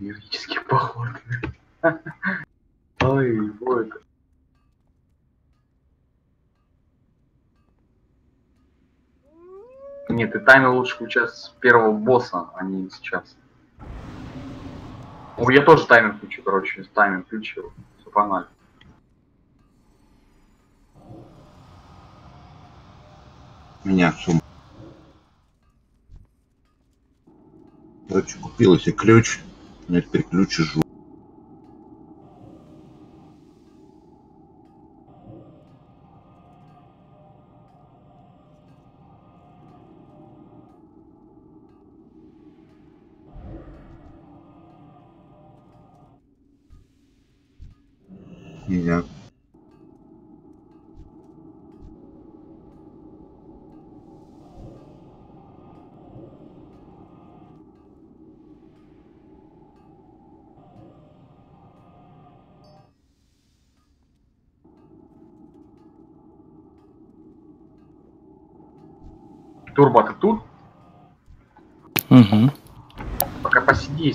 Героический поход. Ой, вот. Нет, ты тайны лучше включать с первого босса, а не сейчас. О, я тоже таймер включу, короче, таймер включил. Все, погнали. Меня сумма. Короче, купила себе ключ. У меня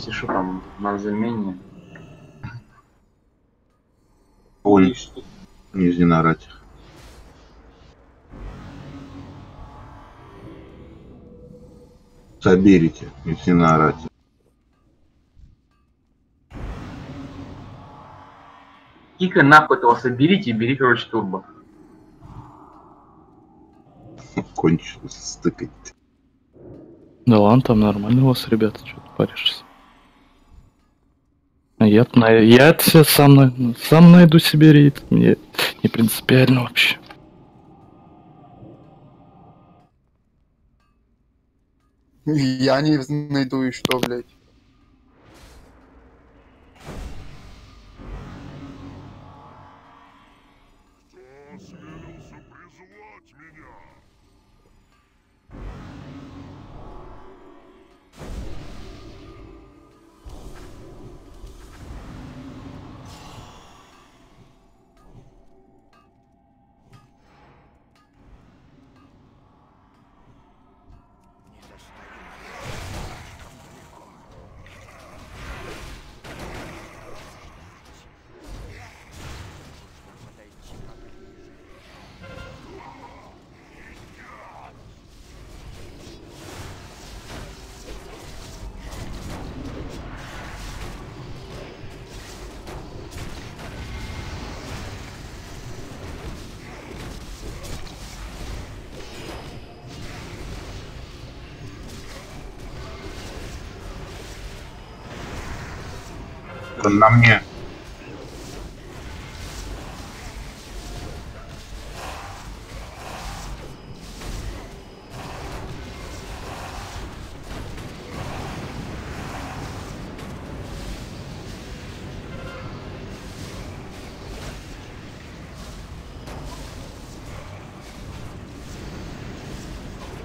если что там на замене. Понял. Нельзя наорать. Соберите, если наорать. Кика нахуй этого соберите и бери, короче, турбо. Кончилось стыкать. Да ладно, там нормально у вас, ребята, что ты паришься. А Я, я себе сам, сам найду себе рейд. Мне не принципиально вообще. Я не найду и что, блядь. Это на мне.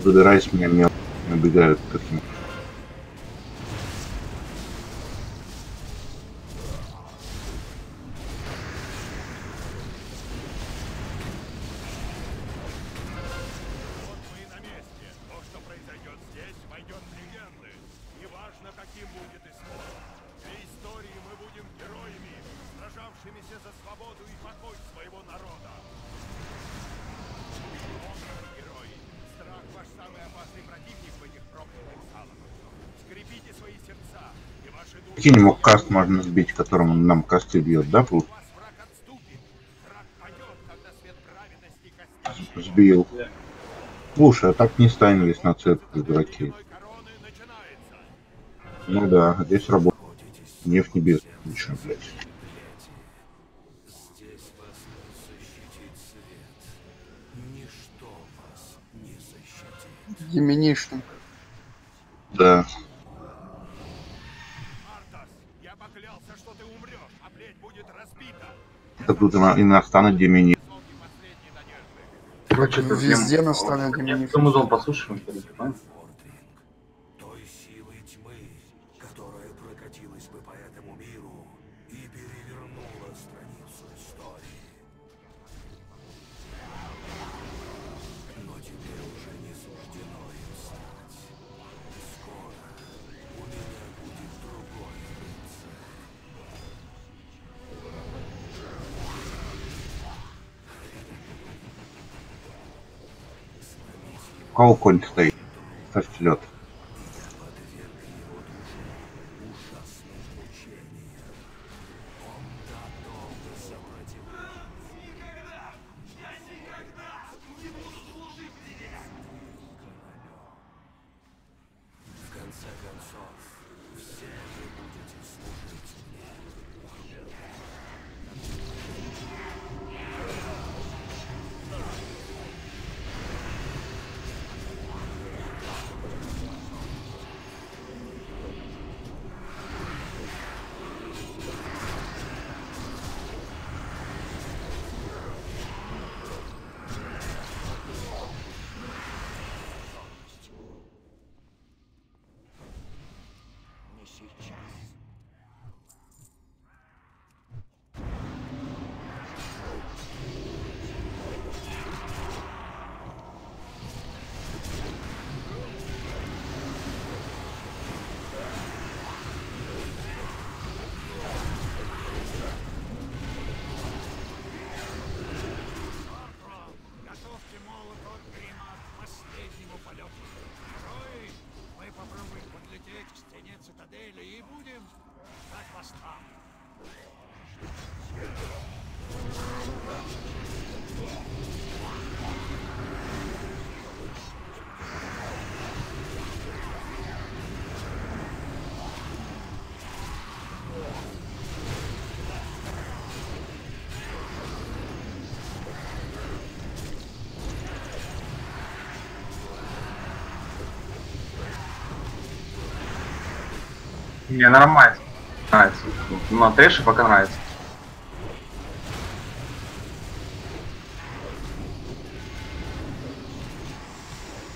Забирайся меня мел. Набегают как Неважно, каким будет исход. Для истории мы будем героями, сражавшимися за свободу и покой своего народа. Герои, страх ваш самый опасный противник в этих проклятых салах. Скрепите свои сердца, и ваши души... Прикинь, ему каст можно сбить, которым он нам касты бьет, да, Пул? Вас враг отступит. Враг падет, когда свет праведности коснется. Сбил. Слушай, а так не ставились на цепь, дураки. Ну да, здесь работает. Нефть небес. Ничего, блядь. Еминишн. Да. Артас, я поклялся, что ты умрешь, а плеть будет разбита. Так тут и на- и настанет надежды. Короче, это Везде настанет Я Деминик. эту музон послушаем, понимаешь? Кого конь стоит? Ставьте. Мне нормально. Нравится. На трэше пока нравится.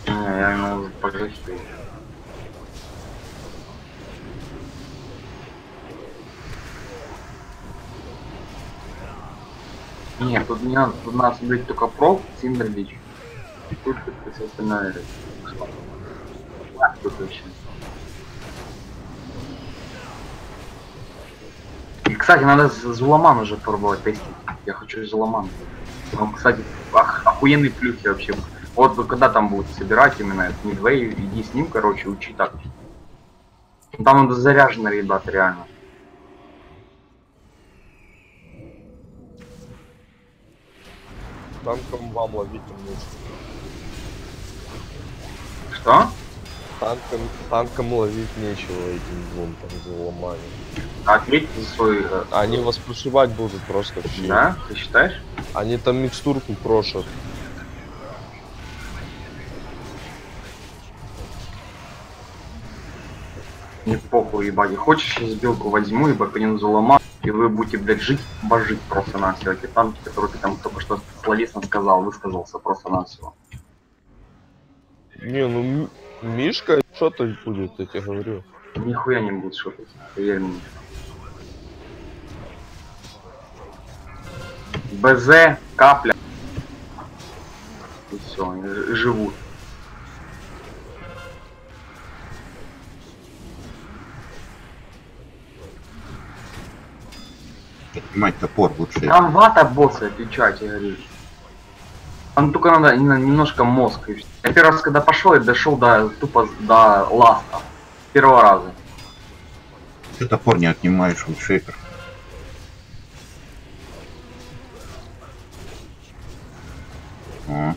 Не, я ему позащитил. Нет, тут не надо, тут надо смотреть только проф, Синдерлич. Тут все остальное. А, тут вообще. Кстати, надо Зуламан уже пробовать тестить. Я хочу Зуламан. Он, кстати, ох- охуенный плюхи вообще. Вот вы когда там будут собирать именно этот Мидвей, иди с ним, короче, учи так. Там надо заряжено, ребята, реально. Танком вам ловить нечего. Что? Танком, танком ловить нечего этим двум там заломами. Ответьте за свой... э, Они вас прошивать будут просто все. Да? Ты считаешь? Они там микстурку прошат. Не похуй, ебать. Хочешь, сейчас белку возьму, по нему заломаю, и вы будете, блядь, жить, божить просто на все эти танки, которые ты там только что словесно сказал, высказался просто на все. Не, ну Ми- Мишка что-то будет, я тебе говорю. Нихуя не будет шутить, поверь мне. БЗ, капля. И все, они живут. Поднимать топор лучше. Там вата босса, отвечать, я говорю. Там только надо немножко мозг. Я первый раз, когда пошел, я дошел до тупо до ласта. Первого раза. Ты топор не отнимаешь, вот шейкер. А.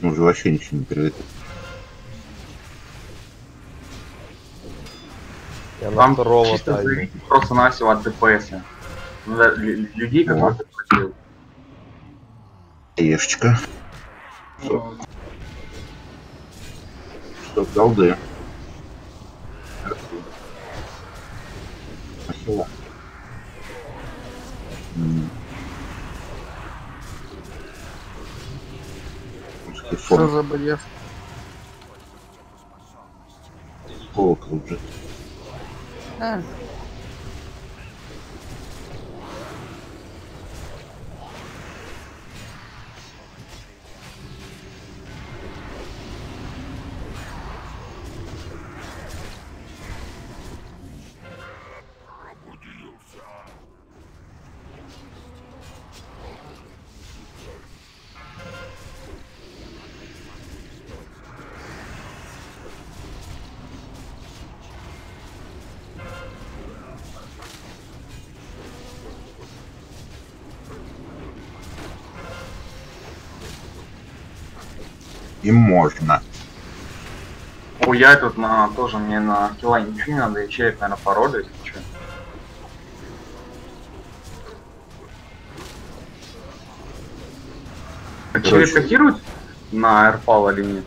Ну уже вообще ничего не передает. Я на Там второго чисто зависит просто навсего от ДПС. Надо лю- людей, которые это делают. Ешечка. Что, голды? За? Колокол уже. А, Им можно. Ой, я тут на тоже мне на хила ничего не надо, я челик, наверное, породу, если что. А Короче. котирует на Airfall или нет?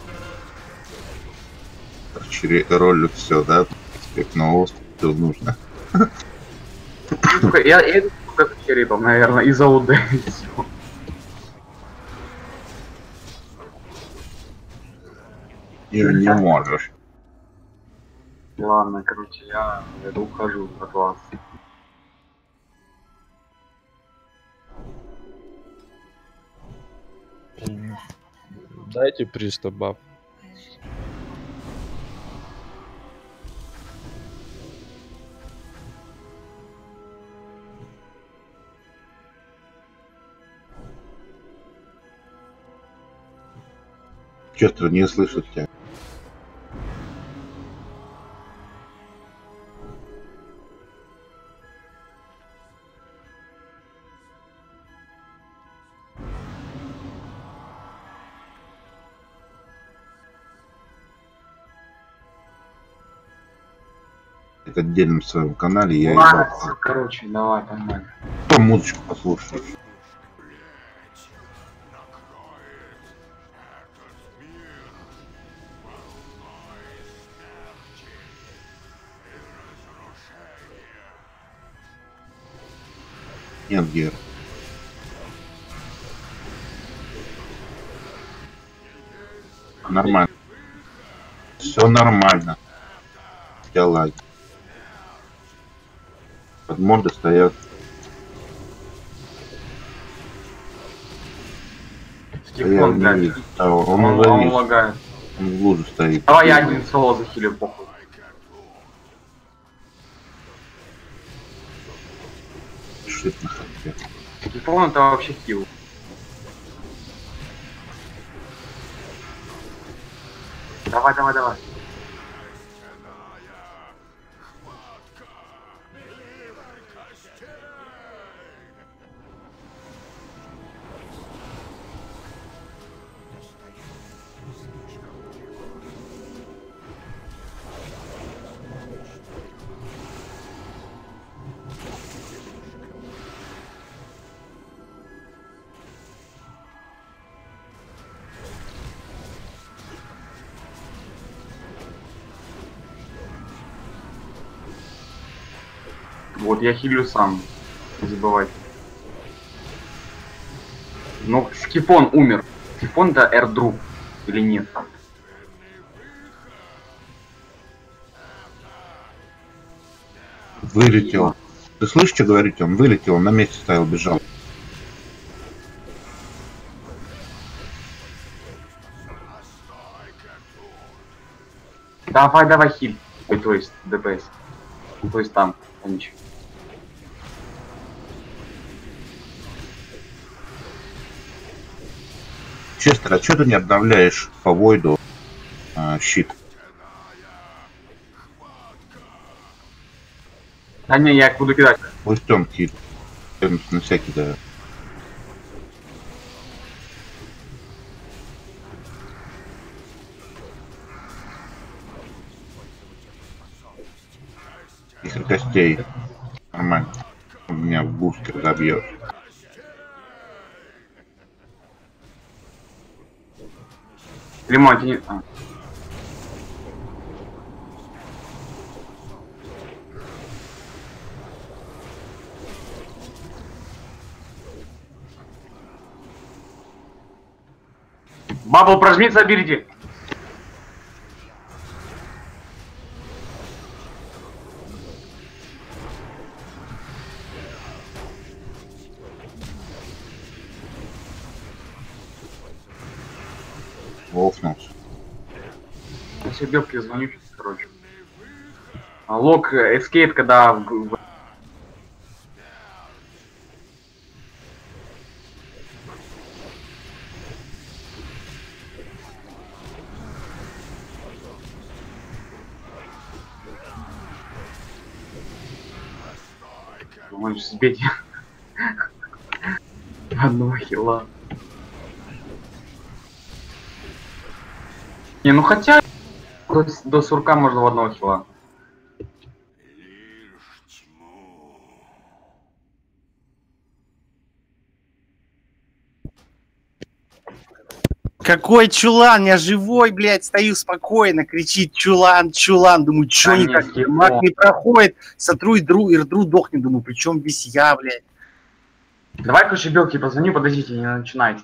Через роль все, да? Как на остров все нужно. Сука, я, я за черепом, наверное, из-за УД и всё. Им не можешь. Ладно, короче, я это ухожу от вас. Дайте приступ баб. Честно, не слышат тебя. Так отдельно в своем канале я Ладно, всё, короче, давай, погнали. Потом музычку послушаешь. Нет, Гер. Нормально. Все нормально. Я лаги. Под морды стоят. Я Телефон, не блядь. вижу. А, он, Он, он лагает. Он в луже стоит. Давай я один соло захилю, похуй. Шит на. Телефон это вообще хил. Давай, давай, давай. Вот я хилю сам. Не забывайте. Ну, Скифон умер. Скифон это эрдруп. Или нет? Вылетел. Ты слышишь, что говорит? Он вылетел, он на месте стоял, бежал. Давай, давай хиль. Ой, то есть ДПС. То есть там. а ничего. Честер, а что ты не обновляешь по Войду а, щит? Да не, я их буду кидать. Пусть он хит. На всякий, да. Костей. Нормально. Он меня в бустер забьет. Лимон. А. Бабл прожми, заберите. Я Бебке звоню, сейчас, короче. А, Лок, э, эскейт, когда в, в- Можешь сбить одного хила. Не, ну хотя до, до сурка можно в одного хила. Какой чулан? Я живой, блядь, стою спокойно, кричит чулан, чулан. Думаю, чё Да не, маг не проходит. Сотру и дру, и рдру дохнет. Думаю, при чем здесь я, блядь? Давай кошебелки позвони, подождите, не начинайте.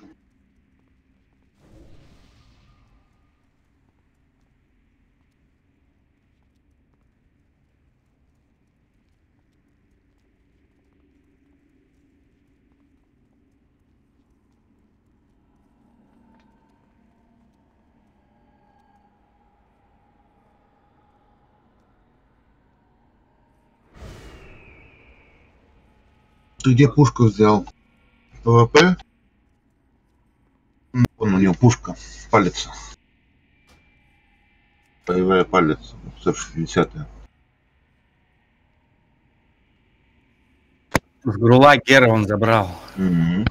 Ты где пушку взял? ПВП? Вон у него пушка. Палец. Боевая палец. 160 С грула Гера он забрал. Мгм.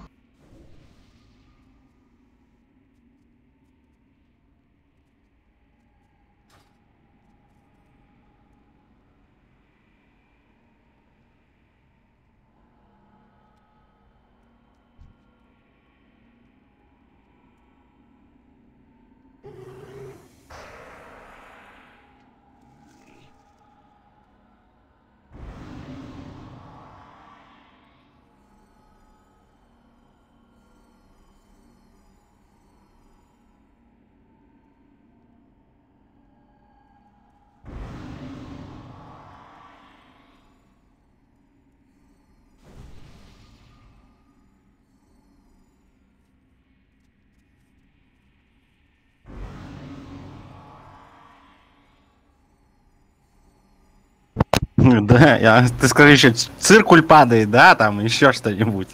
Да, я, ты скажи еще, циркуль падает, да, там еще что-нибудь.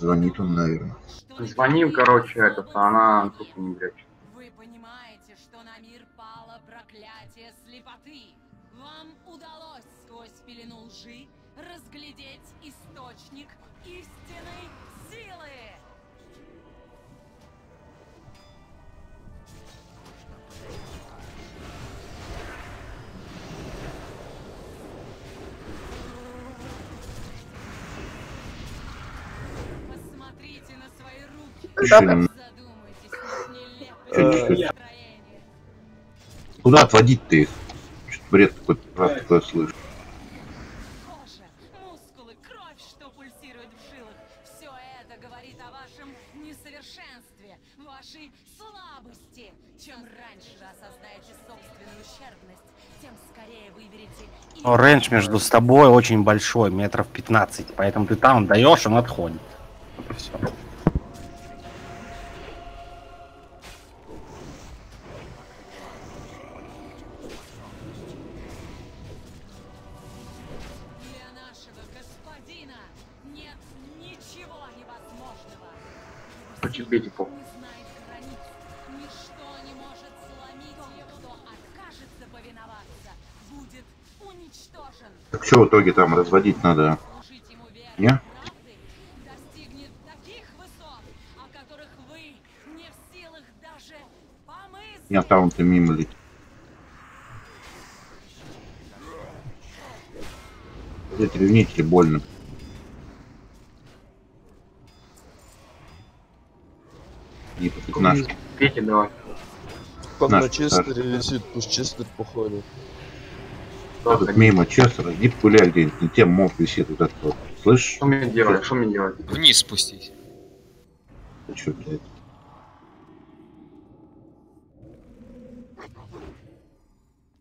Звонит он, наверное. Звонил, короче, этот, а она тут не прячет. Вы понимаете, что на мир пало проклятие слепоты. Вам удалось сквозь пелену лжи разглядеть источник истинной силы. Что пульсирует в жилах. Все это говорит о вашем несовершенстве, вашей слабости. Чем раньше вы осознаете собственную ущербность, тем скорее выберете... Но рейндж между с тобой очень большой, метров 15, поэтому ты там даешь, он отходит. Вот и все. Итоге там разводить надо? Не? помыслить. Я там-то мимо летит. Эти ревнители больно. Не по 15. Пейте давай. Там на Честере висит, пусть Честер походит. Тут мимо Честера, иди погуляй где-нибудь, на тем моб висит вот этот вот. Слышишь? Что мне делать? Что мне делать? Вниз спустись. Ты чё, блядь?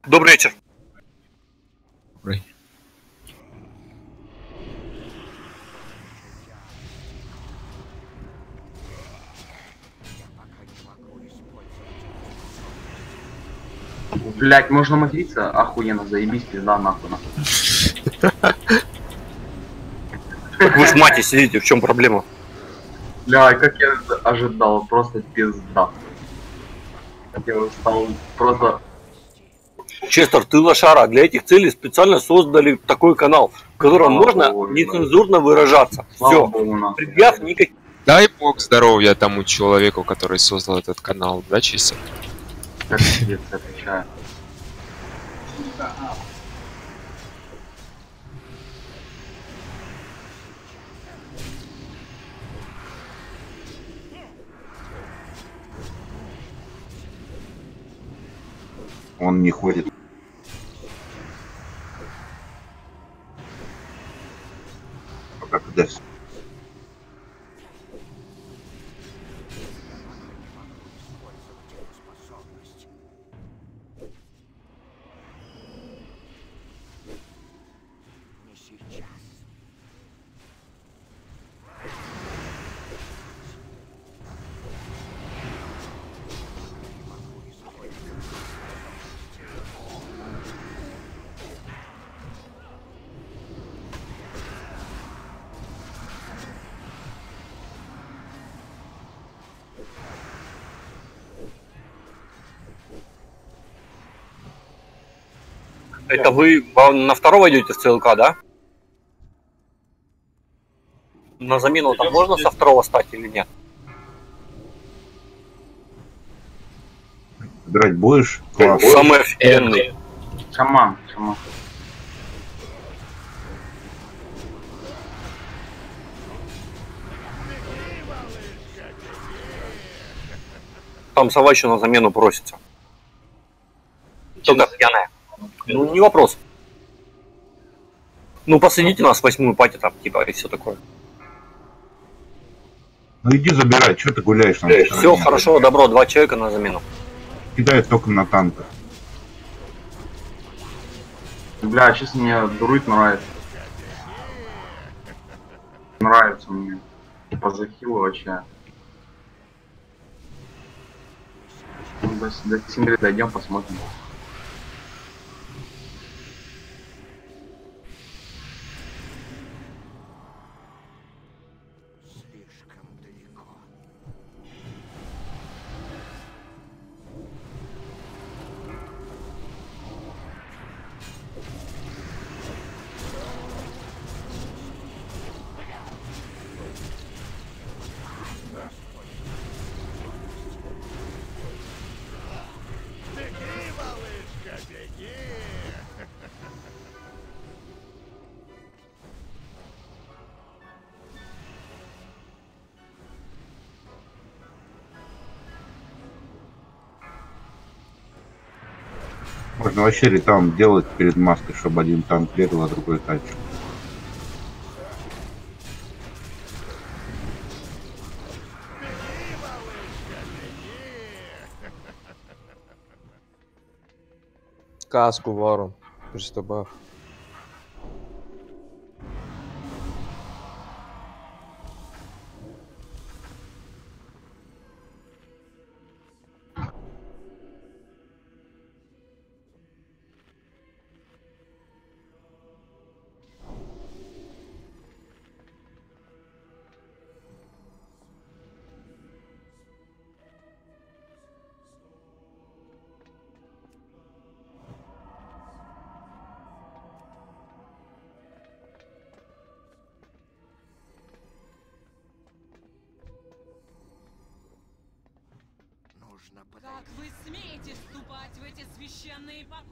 Добрый вечер. Добрый. Блять, можно материться? Охуенно, заебись, пизда нахуй вы ж мате сидите, в чем проблема? Бля, как я ожидал, просто пизда. Как я стал просто... Честер, ты лошара. Для этих целей специально создали такой канал, в котором Слава можно богу, нецензурно выражаться. Все. Предъяв никаких. Дай бог здоровья тому человеку, который создал этот канал, да, чисто? Как отвечаю. Он не ходит. Это вы на второго идете в ЦЛК, да? На замену там можно со второго стать или нет? Играть будешь? Класс. Самый офигенный. Шаман, шаман. Там сова еще на замену просится. Только пьяная. Ну, не вопрос. Ну, посадите нас в восьмую пати там, типа, и все такое. Ну иди забирай, что ты гуляешь на Все, хорошо, добро, два человека на замену. Кидают только на танках. Бля, честно, мне друид нравится. Нравится мне. По захилу вообще. До, до дойдем, посмотрим. Можно вообще ритаун делать перед маской, чтобы один танк бегал, а другой тачку. Каску ворон. Приступав. Священные покои?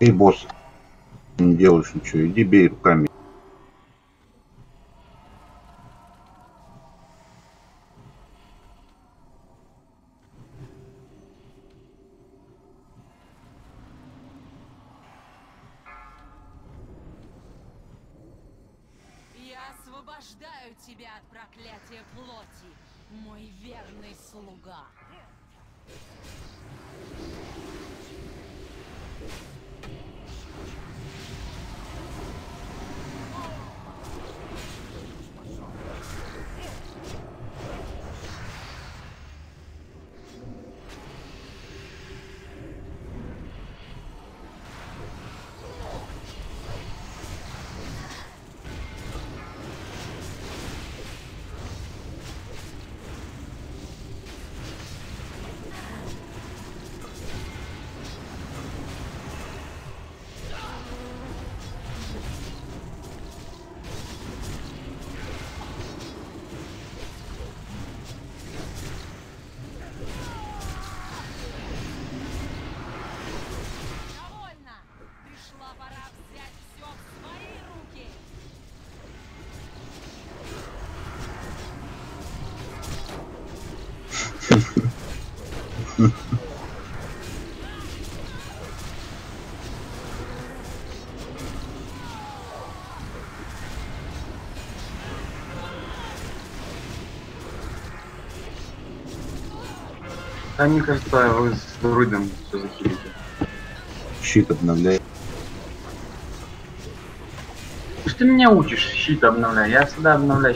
Эй, босс, не делаешь ничего, иди бей руками. Да, мне кажется, вы с Рудом все захилите. Щит обновляй. Что ты меня учишь щит обновлять? Я всегда обновляю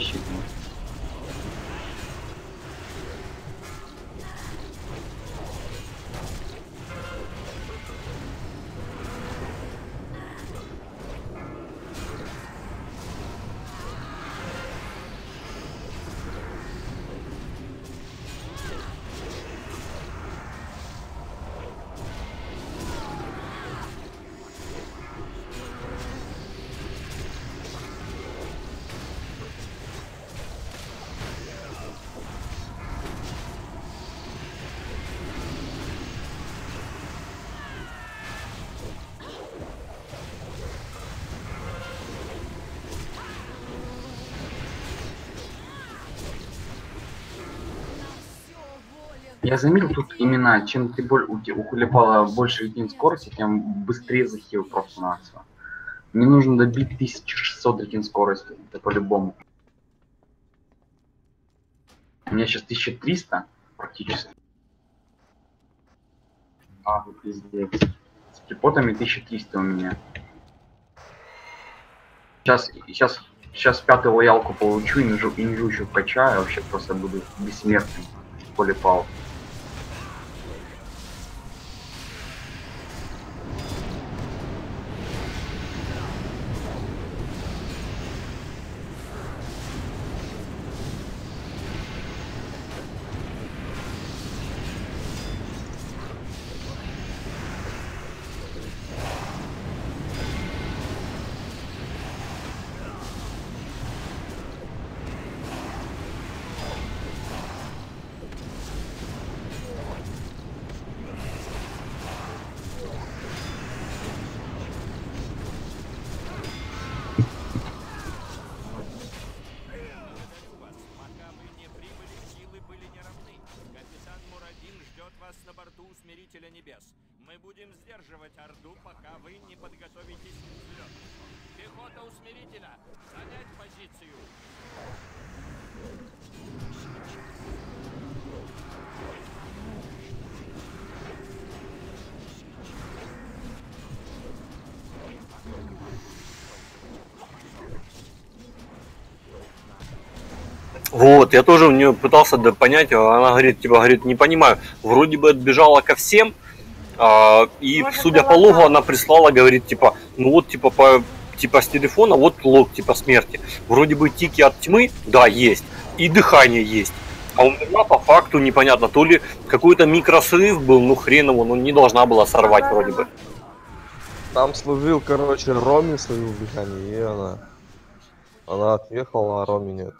Я заметил тут именно, чем ты боль, у, Кулипала больше единиц скорости, тем быстрее захил просто нацию. Мне нужно добить 1600 единиц скорости, это по-любому. У меня сейчас 1300 практически. А, вы пиздец. С припотами 1300 у меня. Сейчас, сейчас, сейчас пятую лоялку получу и нижу еще вкачаю, вообще просто буду бессмертным. Полипал. Будем сдерживать Орду, пока вы не подготовитесь к взлету. Пехота Усмирителя, занять позицию. Вот, я тоже у нее пытался понять, а она говорит, типа, говорит, не понимаю, вроде бы отбежала ко всем, а, и, судя по логу, она прислала, говорит, типа, ну вот, типа, по, типа, с телефона, вот лог, типа, смерти. Вроде бы тики от тьмы, да, есть, и дыхание есть. А умерла по факту непонятно, то ли какой-то микросрыв был, ну хрен его, ну не должна была сорвать вроде бы. Там служил, короче, Роми словил дыхание, и она... Она отъехала, а Роми нет.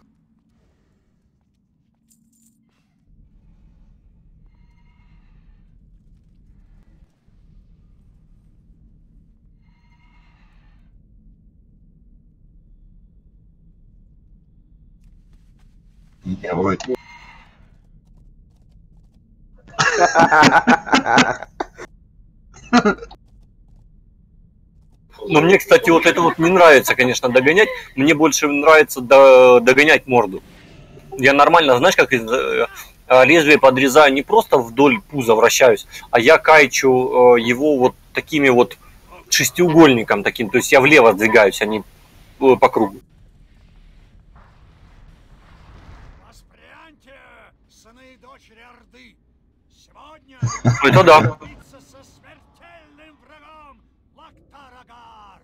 Вроде. Но мне, кстати, вот это вот не нравится, конечно, догонять. Мне больше нравится до- догонять морду. Я нормально, знаешь, как э, лезвие подрезаю не просто вдоль пуза вращаюсь, а я кайчу э, его вот такими вот шестиугольником таким. То есть я влево сдвигаюсь, а не э, по кругу. Это да. биться со смертельным врагом Лактарагар!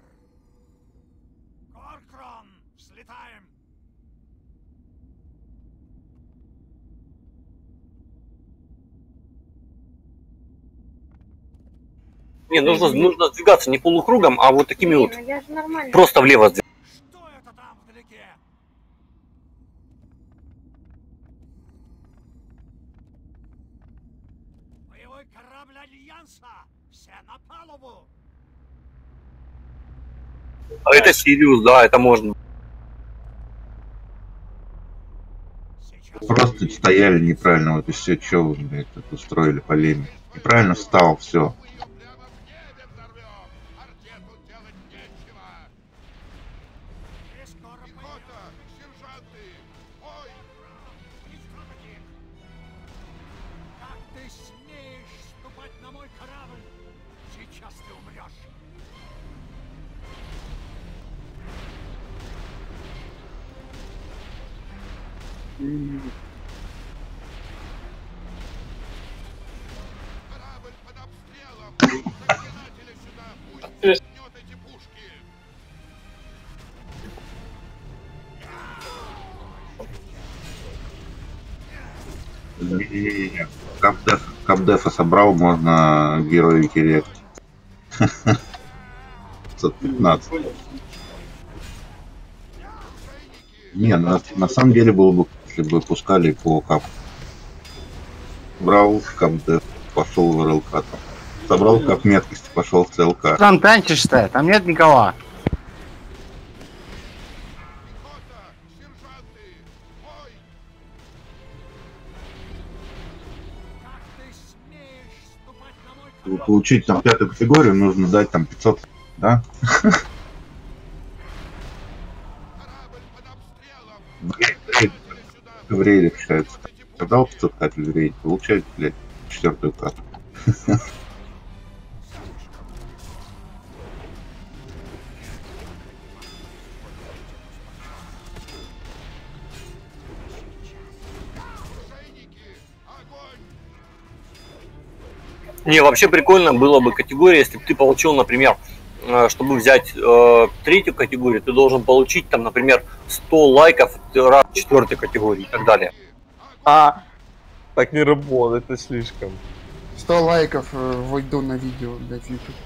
Коркрон, взлетаем! Не, нужно, нужно сдвигаться не полукругом, а вот такими вот. Ну я же нормально. Просто влево сдвигаться. Что это там вдалеке? Боевой корабль Альянса! Все на палубу! А это Сириус, да, это можно. Просто стояли неправильно, вот и все, что вы, блядь, тут устроили полемику. Неправильно встал, все. Капдеф, капдефа собрал, можно героики рект. 515. Не, на, на самом деле было бы, если бы пускали по кап. Брал капдеф, пошел в РЛК там. Собрал кап меткости, пошел в ЦЛК. Там танчишь-то, там нет никого. Получить там пятую категорию, нужно дать там 500, да? Рейде считается. Продал 500 капель рейде, получает, блядь, четвертую карту. Не, вообще прикольно было бы категория, если бы ты получил, например, э, чтобы взять э, третью категорию, ты должен получить там, например, 100 лайков раз четвертой категории и так далее. А, так не работает, это слишком. 100 лайков э, войду на видео, блядь, в YouTube.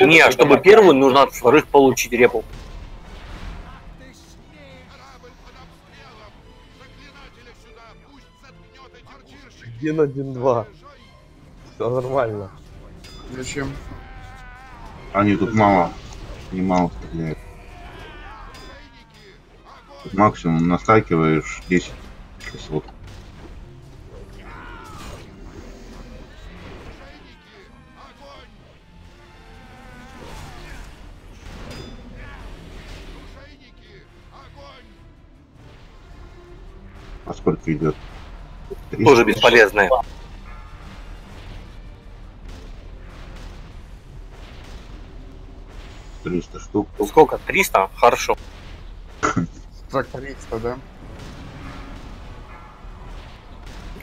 Не, а чтобы первую, нужно от вторых получить репу. Один, один, два. Все нормально. Зачем? Они тут мало, немало стреляют. Тут максимум настакиваешь 10 600. А сколько идет? Тоже бесполезная. Триста штук. Сколько? 300? Хорошо. Так, 300, да?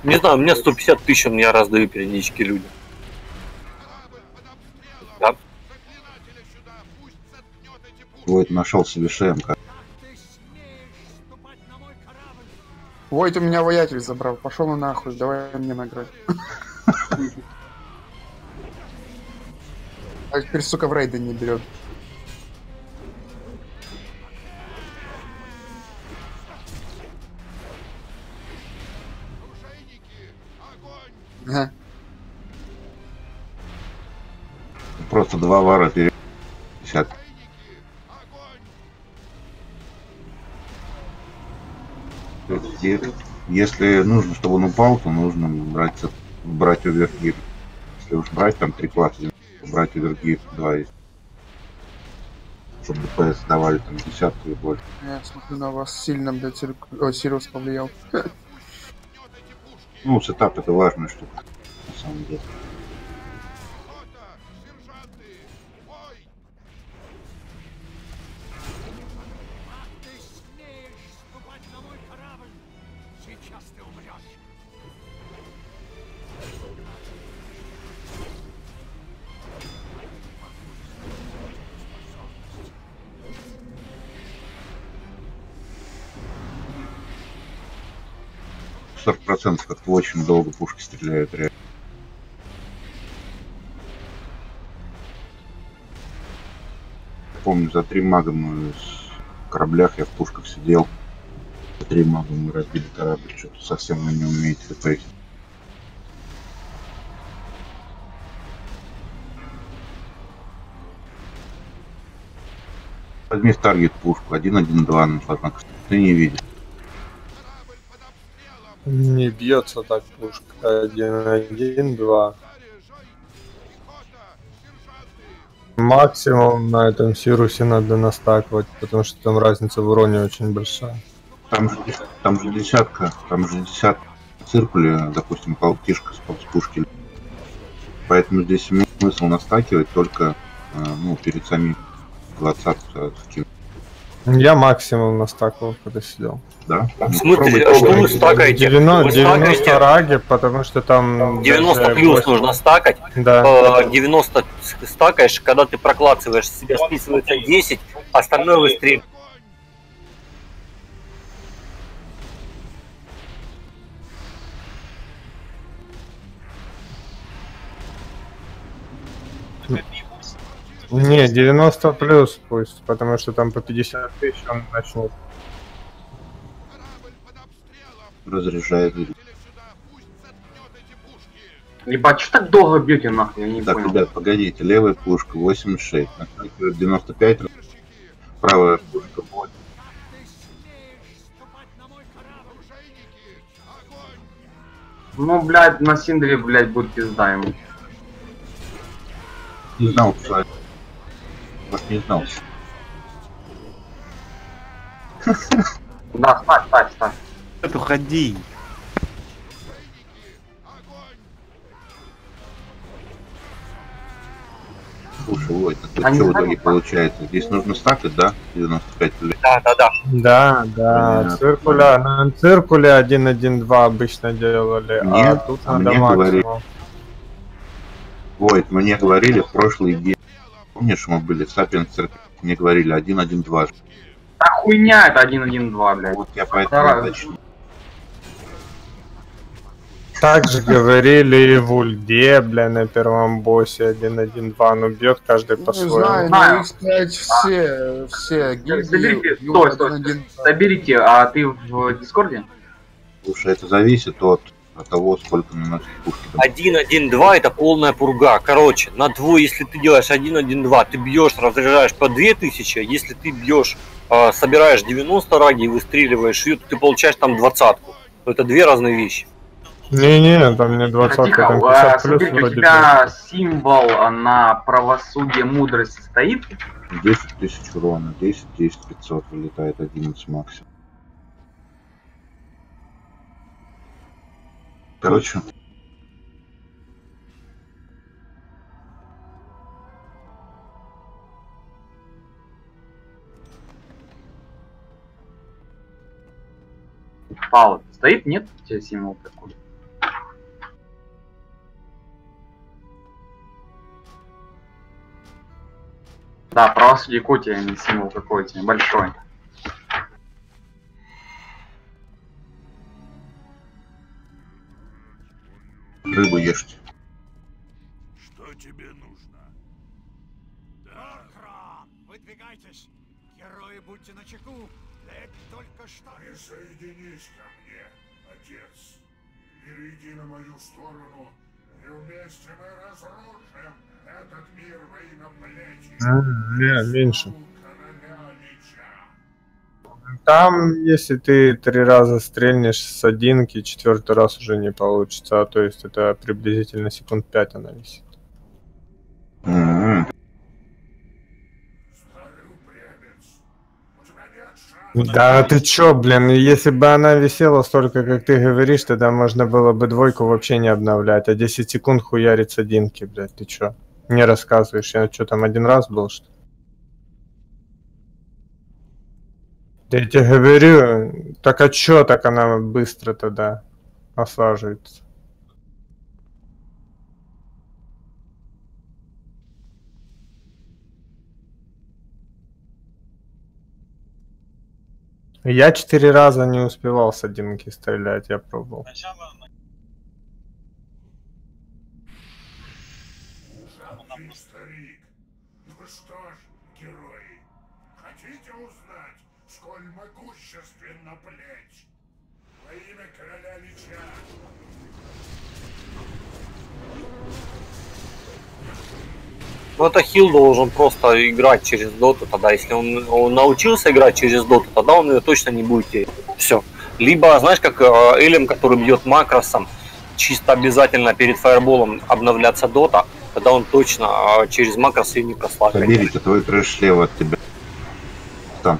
Не знаю, у меня 150 тысяч, мне раздаю периодически люди. Да. Вот нашел себе ШМК. Войт у меня воятель забрал. Пошел на нахуй, давай мне награть. А теперь, сука, в рейды не берет. Ага. Просто два вара перед Пиздец. Если нужно, чтобы он упал, то нужно брать, брать overgear. Если уж брать там три класса, брать overgear два есть. Чтобы DPS давали там десятку и больше. Я смотрю на вас сильно, блядь, Сир- Ой, Сириус повлиял. Ну, setup это важная штука, на самом деле. 40% как-то очень долго пушки стреляют реально. Помню, за три мага мы в кораблях, я в пушках сидел. За три мага мы разбили корабль, что-то совсем вы не умеете ТП. Возьми в пушку, 1-1-2 на флажмак, ты не видишь. Не бьется так пушка. Один, один, два. Максимум на этом Сирусе надо настакивать, потому что там разница в уроне очень большая. Там же, там же десятка, там же десятка циркуля, допустим, палтишка с, пушки. Поэтому здесь имеет смысл настакивать только э, ну, перед самим двадцатку скин. Я максимум настакивал, когда сидел. Да? В смысле, а что вы стакаете? 90, Вы 90 стакаете? раги, потому что там... 90 даже плюс 8. нужно стакать. Да. Э, 90 с- стакаешь, когда ты проклацываешь, с себя списывается 10, остальное выстреливает. Не, 90 плюс пусть, потому что там по 50 тысяч он начнет. Разряжает. Ебать, что так долго бьете нахуй, я не Так, понял. ребят, погодите, левая пушка 86, настакивает 95, правая пушка 8. Ну, блядь, на Синдере, блядь, будет пизда ему. Не знал. Вот не знал. Да, ставь, ставь, ставь. Это уходи. Слушай, Войт, а тут что в итоге получается? Здесь нужно стакать, да? 95 лет. Да, да, да. Да, да, циркуля, на циркуле 1-1-2 обычно делали, а Нет, тут а надо мне максимум. говорили. Войт, мне говорили в прошлой игре. Помнишь, мы были в Сапиенс Церкви? Мне говорили 1-1-2. Да хуйня это 1-1-2, блядь. Вот я поэтому Вторая. уточнил. Так же говорили и в Ульде, бля, на первом боссе 1-1-2, ну бьет каждый Не по-своему. знаю, Знаю. но их сказать все, все гильдии. Соберите, стой, стой. Соберите, а ты в Дискорде? Слушай, это зависит от, от того, сколько наносит пушки. 1-1-2 это полная пурга. Короче, на двое, если ты делаешь 1-1-2, ты бьешь, разряжаешь по 2000, если ты бьешь, э, собираешь 90 раги и выстреливаешь ее, то ты получаешь там двадцатку. Это две разные вещи. Не-не, там не 20 Тихо, там а, 50 плюс смотрите, у вроде бы. тебя символ а, на правосудие мудрости стоит? 10 тысяч урона, 10, 10, 500 вылетает 11 максимум. Короче, Пал, стоит? Нет у тебя символ такой? Да, правосудие Коти, а не символ какой-то, большой. Ешьте. Что тебе нужно? Да, Крам, выдвигайтесь. Герои, будьте начеку. Лек только что... присоединись ко мне, отец. Перейди на мою сторону, и вместе мы разрушим этот мир во имя плети. М, Не, меньше. Там, если ты три раза стрельнешь с одинки, четвертый раз уже не получится. А то есть это приблизительно секунд пять она висит. Да ты чё, блин, если бы она висела столько, как ты говоришь, тогда можно было бы двойку вообще не обновлять, а 10 секунд хуярить с одинки, блядь, ты чё? Не рассказываешь, я что там один раз был, что Да я тебе говорю, так а чё так она быстро тогда осаживается? Я четыре раза не успевал с одинки стрелять, я пробовал. Жалкий старик. Ну что ж, герои, хотите узнать, сколь могущественна плеть? Во имя короля Лича Ну это хил должен просто играть через доту, тогда если он, он научился играть через доту, тогда он ее точно не будет терять. Все. Либо, знаешь, как э, Элем, который бьет макросом, чисто обязательно перед фаерболом обновляться дота, тогда он точно э, через макрос ее не прославит. Соберите, твой трэш слева от тебя. Там.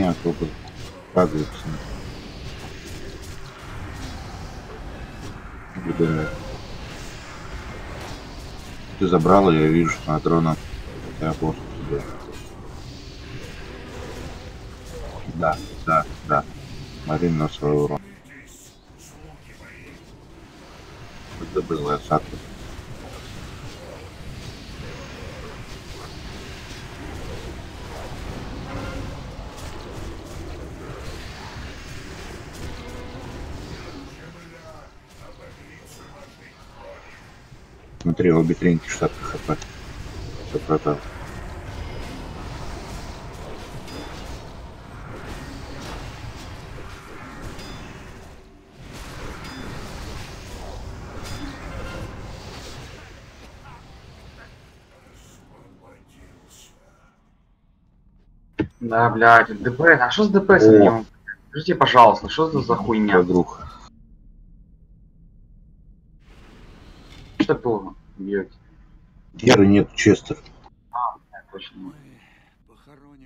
Меня только падается. Выбирает. Ты забрала, я вижу, что на дрона. Я просто тебе. Да, да, да. Марин на свой урон. Смотри, обе треньки 60 хп. Все продал. Да, блядь, ДПС. А что с ДПС? О. Мне... Скажите, пожалуйста, что это за хуйня? Подруг. Что вы бьете? Геры нет, Честер. Точно.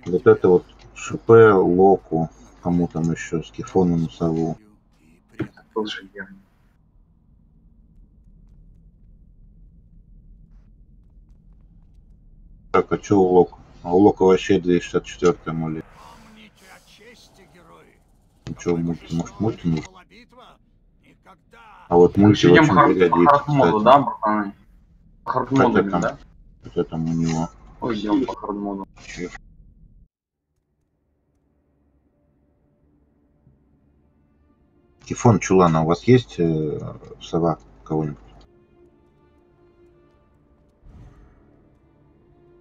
Вот это вот ШП, Локу, кому там еще, Скифону Носову. Гера. Так, а чё у Лока? А у Лока вообще 264 мули. Помните о чести, герои. Ну чё, мульти, может мульти нужен? А вот мульти Идем очень пригодится, кстати. да, братаны? Там, да? хотя там у него. Ой, идем по хардмоду. Тифон Чулана, у вас есть э, сова кого-нибудь?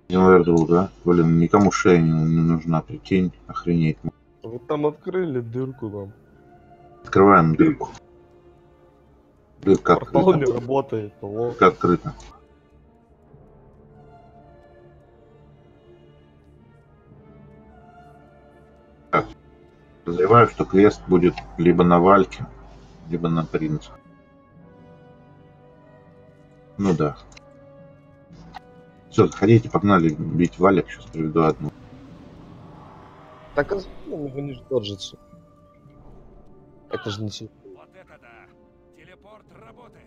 Инвердул, да? Блин, никому шея не, не нужна, прикинь, охренеть. Вот там открыли дырку там. Открываем дырку. Дырка Портал не открыта. работает. алло. Дырка открыта. Подозреваю, что квест будет либо на Вальке, либо на Принце. Ну да. Все, заходите, погнали бить Валек, сейчас приведу одну. Так а зачем они же держатся? Это же не си- Вот это да! Телепорт работает!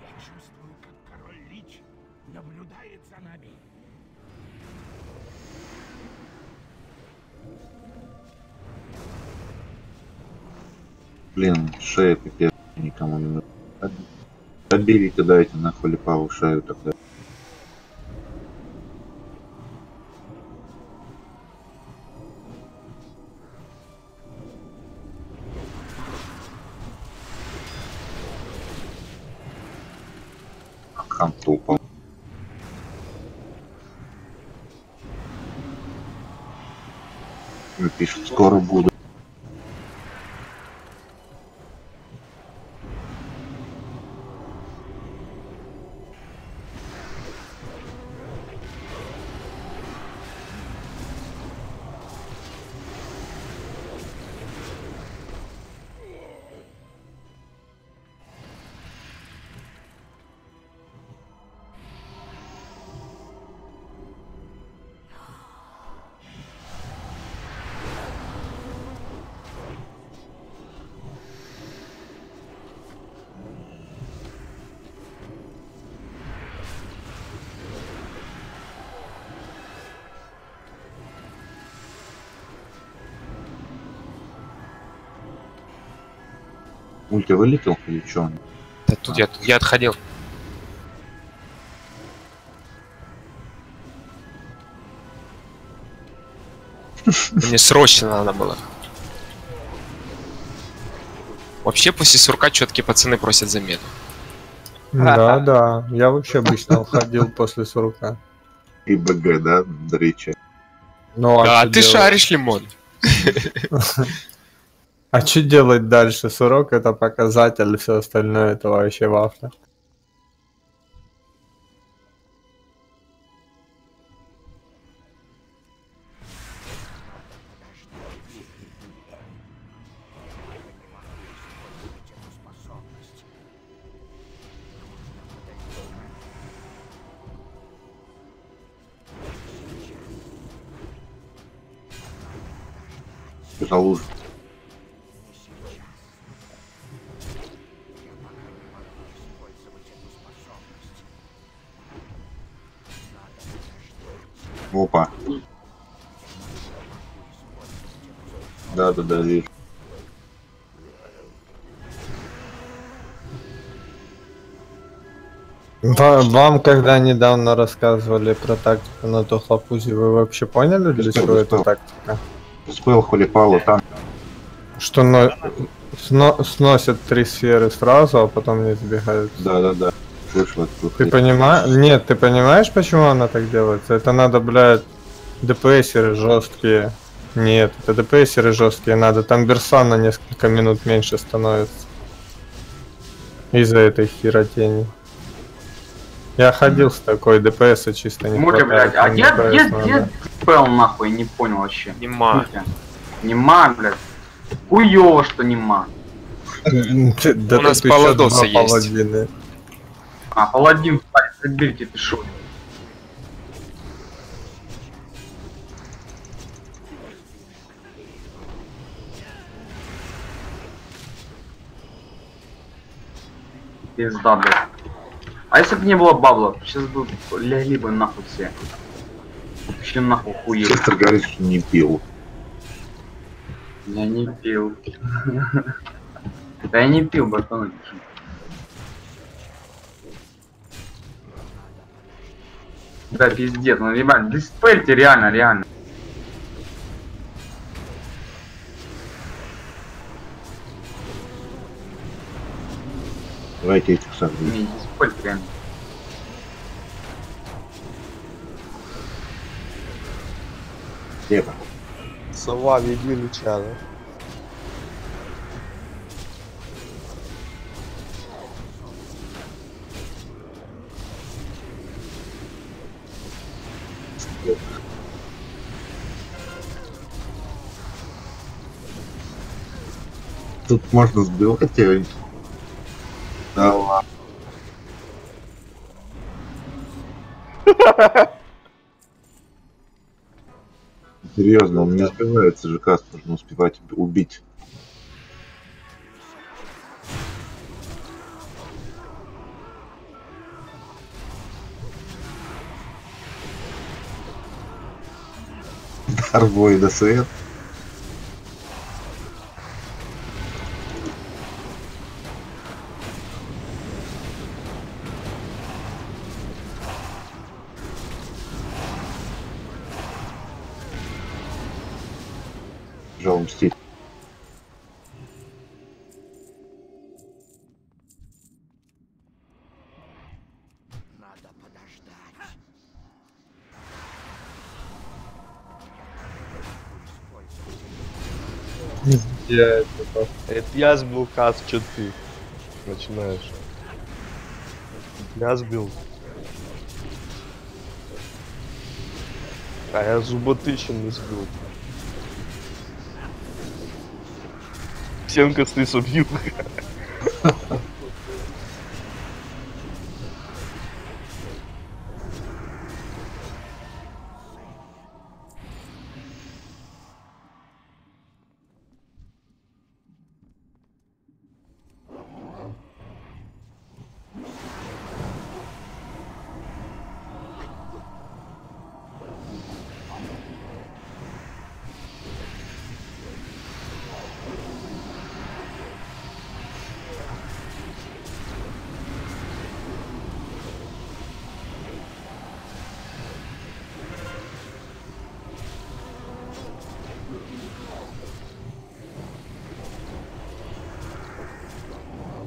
Я чувствую, как король Лич наблюдает за нами. Блин, шея пипец, никому не нужна. Отберите, дайте нахуй липаву шею тогда. Ханту упал. Скоро буду. Мульти вылетел или что? Да тут я, я отходил. Мне срочно надо было. Вообще после сурка четкие пацаны просят замену. Да, да. Я вообще обычно уходил после сурка. И БГ, да, Дрича. Ну, да, чё ты делать? шаришь, Лимон. А что делать дальше? Сурок это показатель, все остальное это вообще вафля. За Опа. Да, да, да, вижу. Ва- Вам когда недавно рассказывали про тактику на Тухлопузе, вы вообще поняли, для чего эта что? тактика? Спел Холипалу там. Что, но... сно- сносят три сферы сразу, а потом не сбегают. Да-да-да. Ты понимаешь? Нет, ты понимаешь, почему она так делает? Это надо, блядь, ДПСеры жесткие. Нет, это ДПСеры жесткие надо. Там Берсан на несколько минут меньше становится. Из-за этой херотени. Я ходил с такой ДПС чисто не Муря, блядь, а где, где, где Диспел, нахуй, не понял вообще. Нема. Нема, блядь. Хуёво, что нема. Да У нас два есть. А, паладин, кстати, соберите, ты шо? Пизда, блядь. А если бы не было бабла, сейчас бы лягли бы нахуй все. Вообще нахуй хуели. Честер говорит, что не пил. Я не пил. Да я не пил, братан. Да, пиздец, ну ебать, диспельте реально, реально. Давайте этих согреем. Не, диспельте реально. Лево. Сова, веди лича, да? Тут можно сбивать. Да ладно. Серьезно, он не сбивается же каст, нужно успевать убить. Дарбой до свет. Подождать. Я это я сбил каст, что ты начинаешь? Я сбил. А я зуботычин не сбил. Всем косты собью.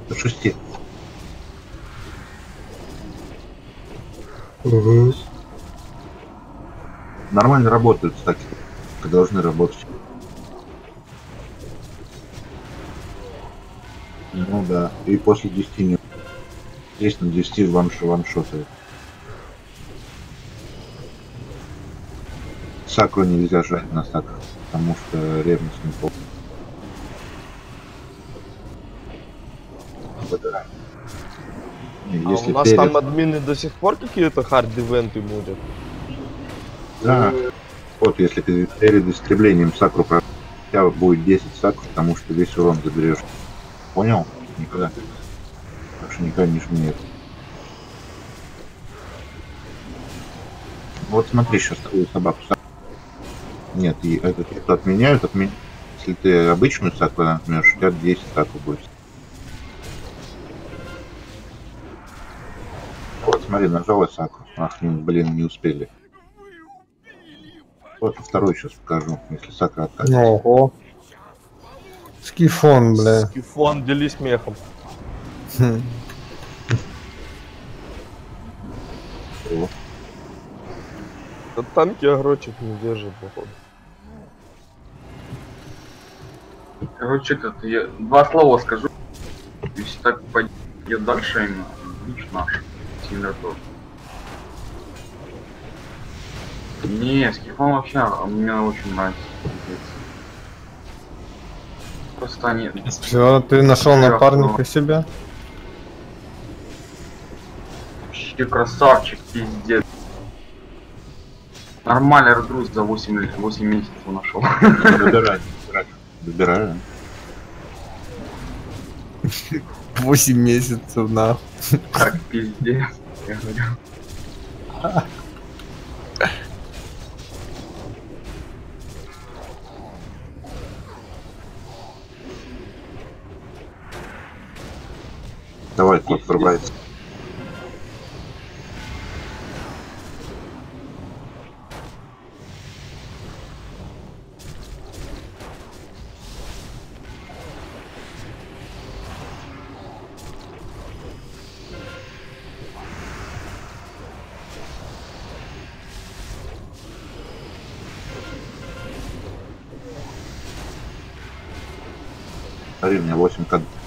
До шести. Нормально работают стаки. Как должны работать. Ну да. И после 10 минут. Есть на 10 ванш ваншоты. Сакру нельзя жать на стаках, потому что ревность не пол. Выбирай. Не, А Если у нас перед- там админы до сих пор какие-то хард-ивенты будут? Да. Вот, если ты перед истреблением сакру про... тебя будет 10 сакр, потому что весь урон заберешь. Понял? Никогда. Так что никогда не жми это. Вот смотри, сейчас такую собаку. Нет, и этот это отменяют, отменяют. Если ты обычную сакру нажмешь, у тебя 10 сакру будет. Вот, смотри, нажала сакру. Ах, блин, не успели. Вот второй сейчас покажу, если сакра откатится. Ого. Скифон, бля. Скифон, делись мехом. Хм. Да танки огрочек не держит, походу. Короче, этот, я два слова скажу. Если так пойдет дальше, именно, лич наш, сильно тоже. Не, Скифон вообще а мне очень нравится. Просто они... Все, ты нашел напарника себе? Вообще красавчик, пиздец. Нормальный рдрус за 8, лет- 8 месяцев нашел. Выбирай. Выбираю. 8 месяцев, на. Как пиздец, я говорю. Давай, кот врубается. Смотри, у меня 8 кадров.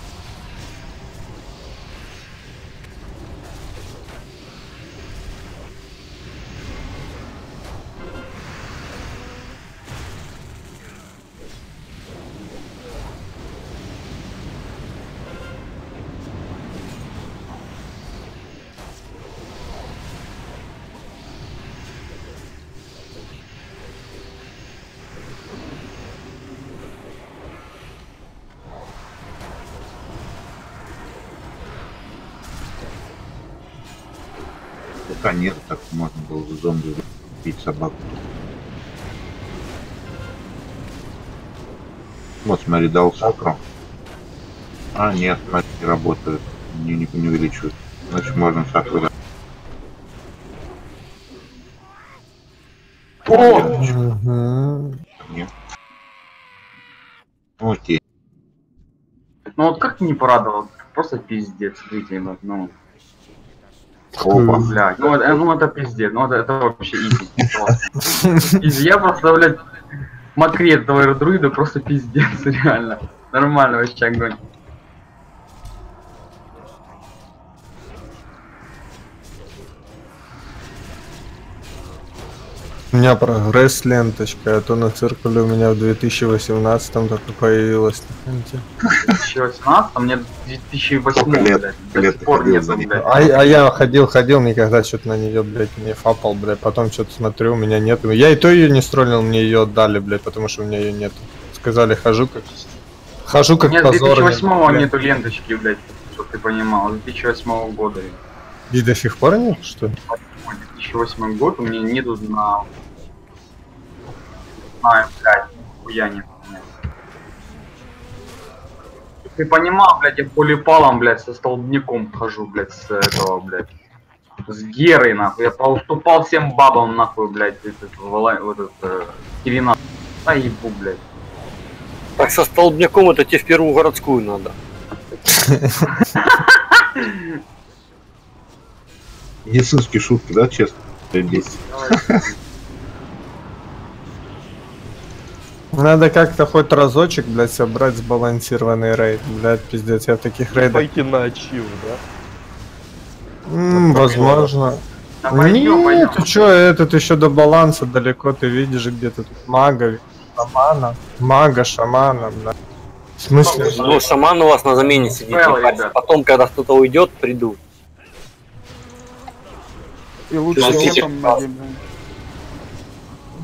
Смотри, дал сакру. А, нет, не работает. Не, не, не увеличивает. Значит, можно сакру дать. О! Мгм. Нет. Окей. Ну вот как ты не порадовал? Просто пиздец, смотрите, ну, ну, Опа. блядь, ну, это- ну это пиздец, ну это, это вообще. Изи, я просто, блядь, макрет этого друида просто пиздец, реально. Нормально вообще огонь. Меня прогресс ленточка, а то на циркуле у меня в 2018 только появилась. ленте. 2018, а мне 2008, Сколько лет? блядь, до лет сих ты пор ней? блядь. А, а я ходил, ходил, никогда что-то на нее, блядь, не фапал, блядь. Потом что-то смотрю, у меня нет. Я и то ее не строллил, мне ее отдали, блядь, потому что у меня ее нет. Сказали, хожу как. Хожу У как меня с позор. 2008 нету ленточки, блядь, чтоб ты понимал, с 2008 года. И до сих пор нет, что ли? 2008 год у меня нету на... Знаю, блядь, хуя нет. у меня. Чтоб Ты понимал, блядь, я полипалом, блядь, со столбняком хожу, блядь, с этого, блядь. С Герой, нахуй. Я поуступал всем бабам, нахуй, блядь, этот, вала- вот этот, э, Кирина. А ебу, блядь. Так со столбняком это тебе в первую городскую надо. Медицинские шутки, да, честно? Заебись. Надо как-то хоть разочек, блядь, собрать сбалансированный рейд. Блядь, пиздец, я в таких рейдах... Пойти на ачив, да? М, возможно. Да пойдём, Нет, пойдём. ты чё, этот еще до баланса далеко, ты видишь где-то тут мага, шамана, мага, шамана, бля. В смысле? Ну, шаман у вас на замене сидит. парься. да. Потом, когда кто-то уйдет, приду. И лучше Ну, его там.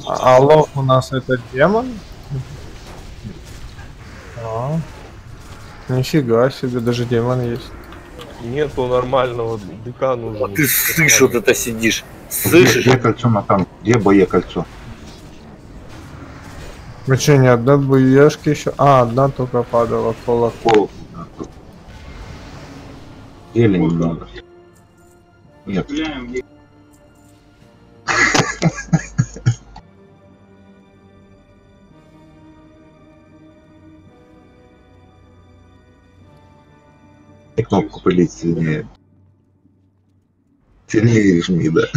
А а лох у нас это демон? А. Нифига себе, даже демон есть. Нету нормального ДК нужен. А ты слышишь, вот это сидишь. Где, Слышишь? где кольцо на там? Где бое кольцо? Вы что, ни одной буешки еще? А, одна только падала, колокол. Пол. Зелень немного. Нет. И кнопку пылить сильнее. Сильнее жми, да.